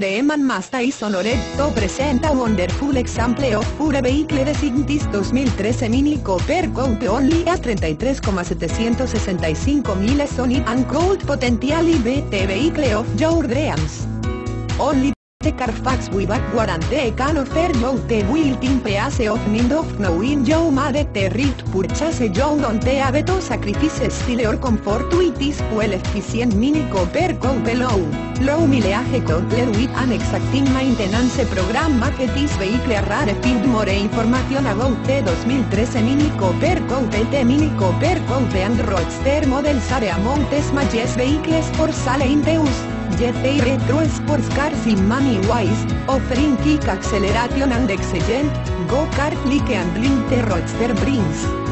Freeman Mazda y Sonoretto presenta Wonderful Example of Pure Vehicle Designis 2013 Mini Cooper Coupe Only a 33,765 mil Sony and Cold Potentially BT Vehicle of Your Dreams. Only the Carfax Without Warranty can offer you the built-in piece of mind of knowing you made the right purchase you don't have to sacrifice style or comfort with this well-efficient Mini Cooper Coupe Low. Low mileage coupled with an exacting maintenance program make this vehicle rare field more information about the 2013 Mini Cooper Coupe The Mini Cooper Coupe and Roadster models are among the vehicles for sale in the US. GT Retro Sports Cars in many ways, offering kick acceleration and excellent, go-kart like handling the Roadster brings.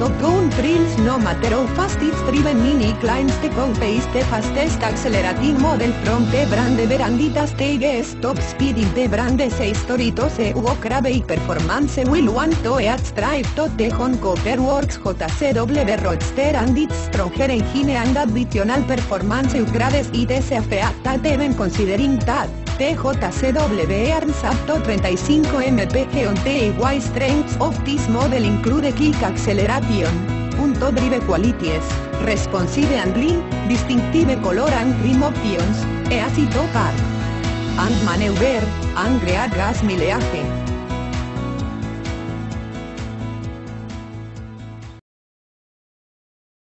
Top Gun thrills no matter how fast it's driven Mini climbs the is the fastest accelerating model from the brand ever and it has the top speed in the brand 6 story to se Hugo Crave performance will want to each drive to the Hon Cooper Works JCW Roadster and its stronger engine and additional performance upgrades it is a feat that even considering that TJCW to 35 mpg on wide strengths of this model include kick acceleration, punto drive qualities, responsive handling, distinctive color and trim options, easy to park, and maneuver, and rear gas mileage.